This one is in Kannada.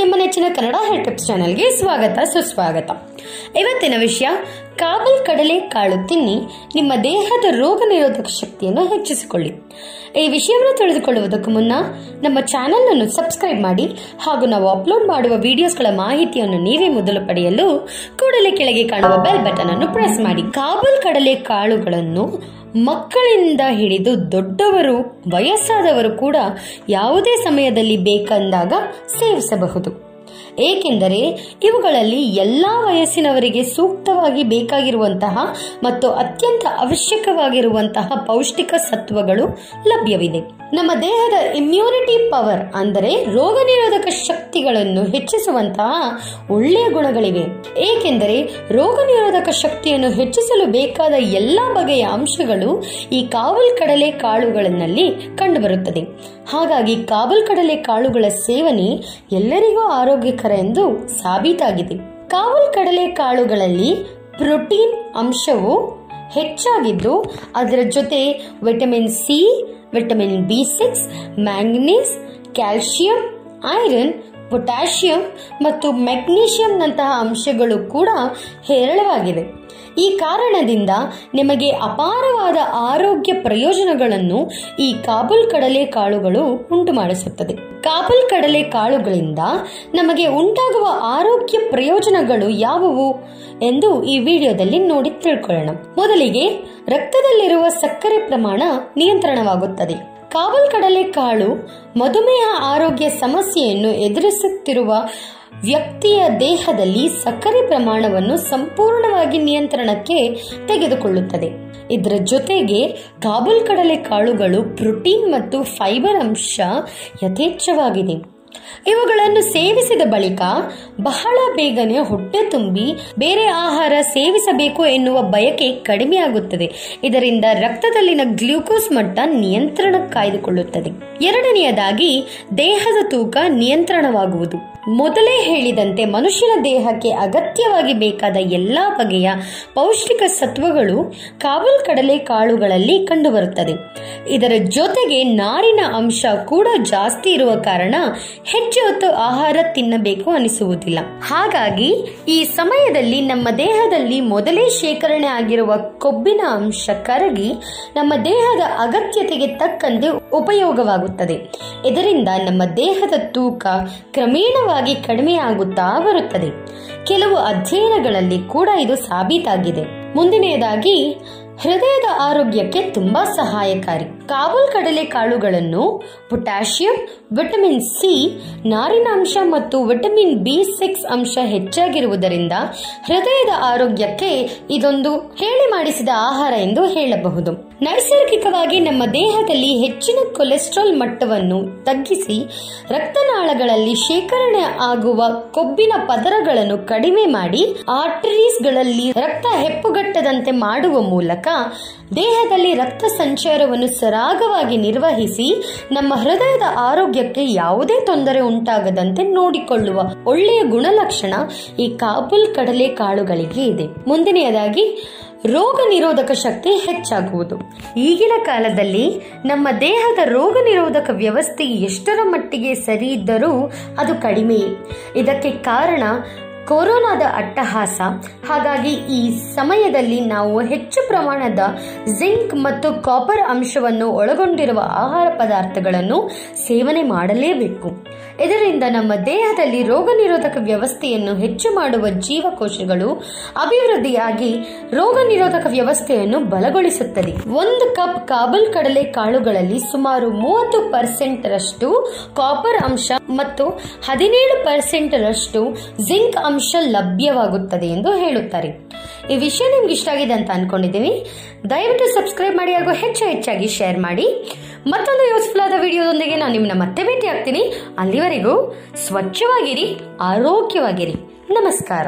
ನಿಮ್ಮ ನೆಚ್ಚಿನ ಕನ್ನಡ ಟಿಪ್ಸ್ ಚಾನೆಲ್ಗೆ ಸ್ವಾಗತ, ಸುಸ್ವಾಗತ. ಇವತ್ತಿನ ವಿಷಯ ಕಾಬಲ್ ಕಡಲೆ ಕಾಳು ತಿನ್ನಿ, ನಿಮ್ಮ ದೇಹದ ರೋಗ ನಿರೋಧಕ ಶಕ್ತಿಯನ್ನು ಹೆಚ್ಚಿಸಿಕೊಳ್ಳಿ. ಈ ವಿಷಯವನ್ನು ತಿಳಿದುಕೊಳ್ಳುವುದಕ್ಕೂ ಮುನ್ನ ನಮ್ಮ ಚಾನೆಲ್ ಅನ್ನು ಸಬ್ಸ್ಕ್ರೈಬ್ ಮಾಡಿ ಹಾಗೂ ನಾವು ಅಪ್ಲೋಡ್ ಮಾಡುವ ವಿಡಿಯೋಸ್ಗಳ ಮಾಹಿತಿಯನ್ನು ನೀವೇ ಮೊದಲು ಪಡೆಯಲು ಕೂಡಲೇ ಕೆಳಗೆ ಕಾಣುವ ಬೆಲ್ ಬಟನ್ ಅನ್ನು ಪ್ರೆಸ್ ಮಾಡಿ. ಕಾಬಲ್ ಕಡಲೆ ಕಾಳುಗಳನ್ನು ಮಕ್ಕಳಿಂದ ಹಿಡಿದು ದೊಡ್ಡವರು, ವಯಸ್ಸಾದವರು ಕೂಡ ಯಾವುದೇ ಸಮಯದಲ್ಲಿ ಬೇಕೆಂದಾಗ ಸೇವಿಸಬಹುದು ಏಕೆಂದರೆ ಇವುಗಳಲ್ಲಿ ಎಲ್ಲಾ ವಯಸ್ಸಿನವರಿಗೆ ಸೂಕ್ತವಾಗಿ ಬೇಕಾಗಿರುವಂತಹ ಮತ್ತು ಅತ್ಯಂತ ಅವಶ್ಯಕವಾಗಿರುವಂತಹ ಪೌಷ್ಟಿಕ ಸತ್ವಗಳು ಲಭ್ಯವಿದೆ. ನಮ್ಮ ದೇಹದ ಇಮ್ಯುನಿಟಿ ಪವರ್ ಅಂದರೆ ರೋಗ ನಿರೋಧಕ ಶಕ್ತಿಗಳನ್ನು ಹೆಚ್ಚಿಸುವಂತಹ ಒಳ್ಳೆಯ ಗುಣಗಳಿವೆ. ಏಕೆಂದರೆ ರೋಗ ನಿರೋಧಕ ಶಕ್ತಿಯನ್ನು ಹೆಚ್ಚಿಸಲು ಬೇಕಾದ ಎಲ್ಲ ಬಗೆಯ ಅಂಶಗಳು ಈ ಕಾವಲ್ ಕಡಲೆ ಕಾಳುಗಳಲ್ಲಿ ಕಂಡುಬರುತ್ತದೆ. ಹಾಗಾಗಿ ಕಾಬಲ್ ಕಡಲೆ ಕಾಳುಗಳ ಸೇವನೆ ಎಲ್ಲರಿಗೂ ಆರೋಗ್ಯಕರ ಎಂದು ಸಾಬೀತಾಗಿದೆ. ಕಾವಲ್ ಕಡಲೆ ಕಾಳುಗಳಲ್ಲಿ ಪ್ರೋಟೀನ್ ಅಂಶವು ಹೆಚ್ಚಾಗಿದ್ದು, ಅದರ ಜೊತೆ vitamin C, vitamin B six manganese calcium iron, potassium ಮತ್ತು ಮೆಗ್ನೀಷಿಯಂನಂತಹ ಅಂಶಗಳು ಕೂಡ ಹೇರಳವಾಗಿದೆ ಈ ಕಾರಣದಿಂದ ನಿಮಗೆ ಅಪಾರವಾದ ಆರೋಗ್ಯ ಪ್ರಯೋಜನಗಳನ್ನು ಈ ಕಾಬುಲ್ ಕಡಲೆ ಕಾಳುಗಳು ಉಂಟು ಮಾಡಿಸುತ್ತದೆ ಕಾಬುಲ್ ಕಡಲೆ ಕಾಳುಗಳಿಂದ ನಮಗೆ ಉಂಟಾಗುವ ಆರೋಗ್ಯ ಪ್ರಯೋಜನಗಳು ಯಾವುವು ಎಂದು ಈ ವಿಡಿಯೋದಲ್ಲಿ ನೋಡಿ ತಿಳ್ಕೊಳ್ಳೋಣ. ಮೊದಲಿಗೆ ರಕ್ತದಲ್ಲಿರುವ ಸಕ್ಕರೆ ಪ್ರಮಾಣ ನಿಯಂತ್ರಣವಾಗುತ್ತದೆ. ಕಾಬಲ್ ಕಡಲೆ ಕಾಳು ಮಧುಮೇಹ ಆರೋಗ್ಯ ಸಮಸ್ಯೆಯನ್ನು ಎದುರಿಸುತ್ತಿರುವ ವ್ಯಕ್ತಿಯ ದೇಹದಲ್ಲಿ ಸಕ್ಕರೆ ಪ್ರಮಾಣವನ್ನು ಸಂಪೂರ್ಣವಾಗಿ ನಿಯಂತ್ರಣಕ್ಕೆ ತೆಗೆದುಕೊಳ್ಳುತ್ತದೆ. ಇದರ ಜೊತೆಗೆ ಕಾಬುಲ್ ಕಡಲೆ ಕಾಳುಗಳು ಪ್ರೋಟೀನ್ ಮತ್ತು ಫೈಬರ್ ಅಂಶ ಯಥೇಚ್ಛವಾಗಿದೆ. ಇವುಗಳನ್ನು ಸೇವಿಸಿದ ಬಳಿಕ ಬಹಳ ಬೇಗನೆ ಹೊಟ್ಟೆ ತುಂಬಿ ಬೇರೆ ಆಹಾರ ಸೇವಿಸಬೇಕು ಎನ್ನುವ ಬಯಕೆ ಕಡಿಮೆಯಾಗುತ್ತದೆ ಇದರಿಂದ ರಕ್ತದಲ್ಲಿನ ಗ್ಲೂಕೋಸ್ ಮಟ್ಟ ನಿಯಂತ್ರಣ ಕಾಯ್ದುಕೊಳ್ಳುತ್ತದೆ. ಎರಡನೆಯದಾಗಿ ದೇಹದ ತೂಕ ನಿಯಂತ್ರಣವಾಗುವುದು. ಮೊದಲೇ ಹೇಳಿದಂತೆ ಮನುಷ್ಯನ ದೇಹಕ್ಕೆ ಅಗತ್ಯವಾಗಿ ಬೇಕಾದ ಎಲ್ಲ ಬಗೆಯ ಪೌಷ್ಟಿಕ ಸತ್ವಗಳು ಕಾಬಲ್ ಕಡಲೆ ಕಾಳುಗಳಲ್ಲಿ ಕಂಡುಬರುತ್ತದೆ. ಇದರ ಜೊತೆಗೆ ನಾರಿನ ಅಂಶ ಕೂಡ ಜಾಸ್ತಿ ಇರುವ ಕಾರಣ ಹೆಚ್ಚು ಹೊತ್ತು ಆಹಾರ ತಿನ್ನಬೇಕು ಅನಿಸುವುದಿಲ್ಲ. ಹಾಗಾಗಿ ಈ ಸಮಯದಲ್ಲಿ ನಮ್ಮ ದೇಹದಲ್ಲಿ ಮೊದಲೇ ಶೇಖರಣೆ ಆಗಿರುವ ಕೊಬ್ಬಿನ ಅಂಶ ಕರಗಿ ನಮ್ಮ ದೇಹದ ಅಗತ್ಯತೆಗೆ ತಕ್ಕಂತೆ ಉಪಯೋಗವಾಗುತ್ತದೆ. ಇದರಿಂದ ನಮ್ಮ ದೇಹದ ತೂಕ ಕ್ರಮೇಣವಾಗಿ ಕಡಿಮೆಯಾಗುತ್ತಾ ಬರುತ್ತದೆ. ಕೆಲವು ಅಧ್ಯಯನಗಳಲ್ಲಿ ಕೂಡ ಇದು ಸಾಬೀತಾಗಿದೆ. ಮುಂದಿನೆಯದಾಗಿ ಹೃದಯದ ಆರೋಗ್ಯಕ್ಕೆ ತುಂಬಾ ಸಹಾಯಕಾರಿ. ಕಾಬುಲ್ ಕಡಲೆ ಕಾಳುಗಳನ್ನು, ಪೊಟ್ಯಾಷಿಯಂ, ವಿಟಮಿನ್ ಸಿ ನಾರಿನಾಂಶ ಮತ್ತು ವಿಟಮಿನ್ ಬಿ ಸಿಕ್ಸ್ ಅಂಶ ಹೆಚ್ಚಾಗಿರುವುದರಿಂದ ಹೃದಯದ ಆರೋಗ್ಯಕ್ಕೆ ಇದೊಂದು ಹೇಳಿ ಮಾಡಿಸಿದ ಆಹಾರ ಎಂದು ಹೇಳಬಹುದು. ನೈಸರ್ಗಿಕವಾಗಿ ನಮ್ಮ ದೇಹದಲ್ಲಿ ಹೆಚ್ಚಿನ ಕೊಲೆಸ್ಟ್ರಾಲ್ ಮಟ್ಟವನ್ನು ತಗ್ಗಿಸಿ ರಕ್ತನಾಳಗಳಲ್ಲಿ ಶೇಖರಣೆ ಆಗುವ ಕೊಬ್ಬಿನ ಪದರಗಳನ್ನು ಕಡಿಮೆ ಮಾಡಿ ಆರ್ಟರೀಸ್ಗಳಲ್ಲಿ ರಕ್ತ ಹೆಪ್ಪುಗಟ್ಟದಂತೆ ಮಾಡುವ ಮೂಲಕ ದೇಹದಲ್ಲಿ ರಕ್ತ ಸಂಚಾರವನ್ನು ಸರಾಗವಾಗಿ ನಿರ್ವಹಿಸಿ ನಮ್ಮ ಹೃದಯದ ಆರೋಗ್ಯಕ್ಕೆ ಯಾವುದೇ ತೊಂದರೆ ಉಂಟಾಗದಂತೆ ನೋಡಿಕೊಳ್ಳುವ ಒಳ್ಳೆಯ ಗುಣಲಕ್ಷಣ ಈ ಕಾಬುಲ್ ಕಡಲೆ ಕಾಳುಗಳಿಗೆ ಇದೆ. ಮುಂದಿನೆಯದಾಗಿ, ರೋಗ ನಿರೋಧಕ ಶಕ್ತಿ ಹೆಚ್ಚಾಗುವುದು. ಈಗಿನ ಕಾಲದಲ್ಲಿ ನಮ್ಮ ದೇಹದ ರೋಗ ನಿರೋಧಕ ವ್ಯವಸ್ಥೆ ಎಷ್ಟರ ಮಟ್ಟಿಗೆ ಸರಿ ಇದ್ದರೂ ಅದು ಕಡಿಮೆಯೇ. ಇದಕ್ಕೆ ಕಾರಣ ಕೊರೋನಾದ ಅಟ್ಟಹಾಸ. ಹಾಗಾಗಿ ಈ ಸಮಯದಲ್ಲಿ ನಾವು ಹೆಚ್ಚು ಪ್ರಮಾಣದ ಜಿಂಕ್ ಮತ್ತು ಕಾಪರ್ ಅಂಶವನ್ನು ಒಳಗೊಂಡಿರುವ ಆಹಾರ ಪದಾರ್ಥಗಳನ್ನು ಸೇವನೆ ಮಾಡಲೇಬೇಕು. ಇದರಿಂದ ನಮ್ಮ ದೇಹದಲ್ಲಿ ರೋಗ ನಿರೋಧಕ ವ್ಯವಸ್ಥೆಯನ್ನು ಹೆಚ್ಚು ಮಾಡುವ ಜೀವಕೋಶಗಳು ಅಭಿವೃದ್ಧಿಯಾಗಿ ರೋಗ ನಿರೋಧಕ ವ್ಯವಸ್ಥೆಯನ್ನು ಬಲಗೊಳಿಸುತ್ತದೆ ಒಂದು ಕಪ್ ಕಾಬಲ್ ಕಡಲೆ ಕಾಳುಗಳಲ್ಲಿ ಸುಮಾರು ಮೂವತ್ತು ಪರ್ಸೆಂಟ್ ರಷ್ಟು ಕಾಪರ್ ಅಂಶ ಮತ್ತು ಹದಿನೇಳು ಪರ್ಸೆಂಟ್ ರಷ್ಟು ಜಿಂಕ್ ಅಂಶ ಲಭ್ಯವಾಗುತ್ತದೆ ಎಂದು ಹೇಳುತ್ತಾರೆ. ಈ ವಿಷಯ ನಿಮ್ಗೆ ಇಷ್ಟ ಆಗಿದೆ ಅಂತ ಅನ್ಕೊಂಡಿದ್ದೀವಿ ದಯವಿಟ್ಟು ಸಬ್ಸ್ಕ್ರೈಬ್ ಮಾಡಿ ಹಾಗೂ ಹೆಚ್ಚು ಹೆಚ್ಚಾಗಿ ಶೇರ್ ಮಾಡಿ. ಮತ್ತೊಂದು ಯೂಸ್ಫುಲ್ ಆದ ವಿಡಿಯೋದೊಂದಿಗೆ ನಾನು ನಿಮ್ಮನ್ನ ಮತ್ತೆ ಭೇಟಿ ಆಗ್ತೀನಿ ಅಲ್ಲಿವರೆಗೂ ಸ್ವಚ್ಛವಾಗಿರಿ, ಆರೋಗ್ಯವಾಗಿರಿ. ನಮಸ್ಕಾರ.